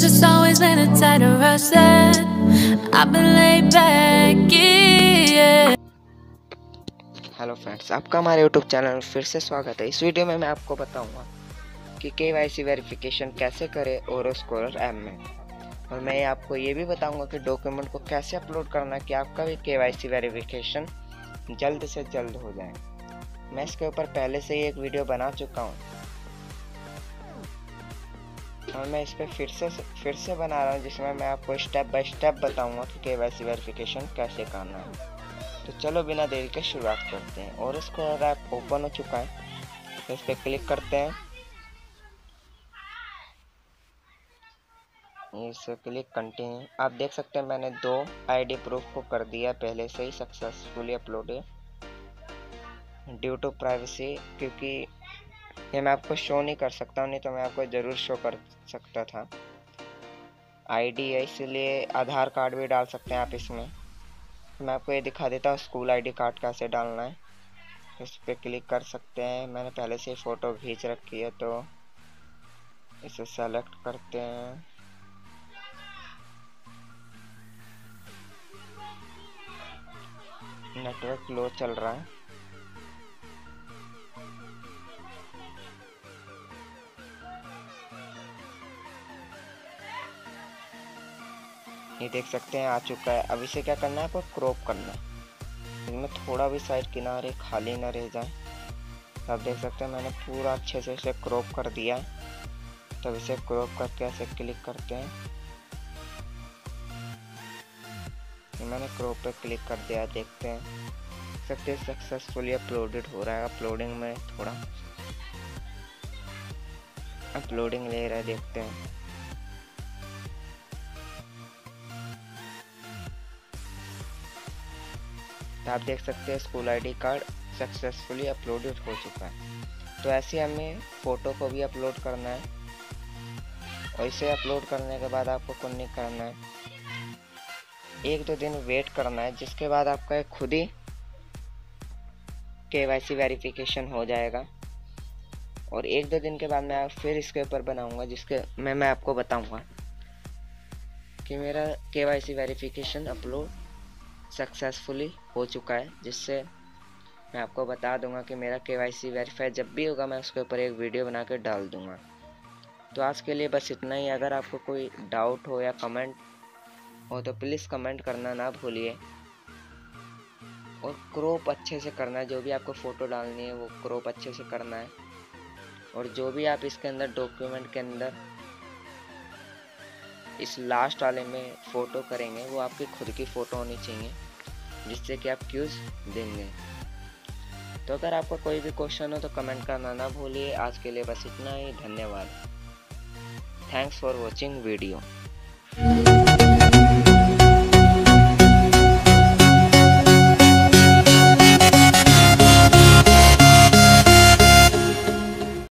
just always been a tighter rush that I've been laid back, yeah. Hello friends आपका हमारे YouTube channel में फिर से स्वागत है। इस वीडियो में मैं आपको बताऊँगा कि के सी वेरिफिकेशन कैसे करें ओरो स्कॉलर ऐप में। और मैं आपको ये भी बताऊँगा कि डॉक्यूमेंट को कैसे अपलोड करना कि आपका भी के वेरिफिकेशन जल्द से जल्द हो जाए। मैं इसके ऊपर पहले से ही एक वीडियो बना चुका हूँ। और मैं इस पर फिर से फिर से बना रहा हूँ, जिसमें मैं आपको स्टेप बाय स्टेप बताऊँगा कि के वाई वेरिफिकेशन कैसे करना है। तो चलो बिना देरी के शुरुआत करते हैं। और इसको अगर ऐप ओपन हो चुका है तो इस पर क्लिक करते हैं। इस क्लिक कंटिन्यू आप देख सकते हैं, मैंने दो आईडी प्रूफ को कर दिया, पहले से ही successfully upload due to privacy क्योंकि ये मैं आपको शो नहीं कर सकता, नहीं तो मैं आपको ज़रूर शो कर सकता था। आईडी है, इसलिए आधार कार्ड भी डाल सकते हैं आप इसमें। मैं आपको ये दिखा देता हूँ स्कूल आईडी कार्ड कैसे डालना है। इस पर क्लिक कर सकते हैं। मैंने पहले से फ़ोटो खींच रखी है तो इसे सेलेक्ट करते हैं। नेटवर्क लो चल रहा है। ये देख सकते हैं, आ चुका है। अब इसे क्या करना है, आपको क्रॉप करना है। इसमें थोड़ा भी साइड किनारे खाली ना रह जाए। आप देख सकते हैं, मैंने पूरा अच्छे से इसे क्रॉप कर दिया है। तब इसे क्रॉप करके ऐसे क्लिक करते हैं। मैंने क्रॉप पे क्लिक कर दिया देखते हैं। सकते सक्सेसफुली अपलोडेड हो रहा है। अपलोडिंग में थोड़ा। अपलोडिंग ले रहा है, देखते हैं। तो आप देख सकते हैं school ID card successfully uploaded हो चुका है। तो ऐसे हमें फ़ोटो को भी अपलोड करना है। और इसे अपलोड करने के बाद आपको कुछ नहीं करना है। एक दो दिन वेट करना है, जिसके बाद आपका खुद ही के वाई सी वेरिफिकेशन हो जाएगा। और एक दो दिन के बाद मैं फिर इसके ऊपर बनाऊँगा, जिसके मैं मैं आपको बताऊँगा कि मेरा K Y C verification upload successfully हो चुका है, जिससे मैं आपको बता दूँगा कि मेरा के वाई सी वेरीफाई जब भी होगा, मैं उसके ऊपर एक वीडियो बना के डाल दूँगा। तो आज के लिए बस इतना ही। अगर आपको कोई डाउट हो या कमेंट हो तो प्लीज़ कमेंट करना ना भूलिए। और क्रॉप अच्छे से करना है जो भी आपको फ़ोटो डालनी है, वो क्रॉप अच्छे से करना है। और जो भी आप इसके अंदर डॉक्यूमेंट के अंदर इस लास्ट वाले में फ़ोटो करेंगे, वो आपकी खुद की फ़ोटो होनी चाहिए, जिससे कि आप क्यूज़ देंगे। तो अगर आपका कोई भी क्वेश्चन हो तो कमेंट करना ना भूलिए। आज के लिए बस इतना ही, धन्यवाद। Thanks for watching video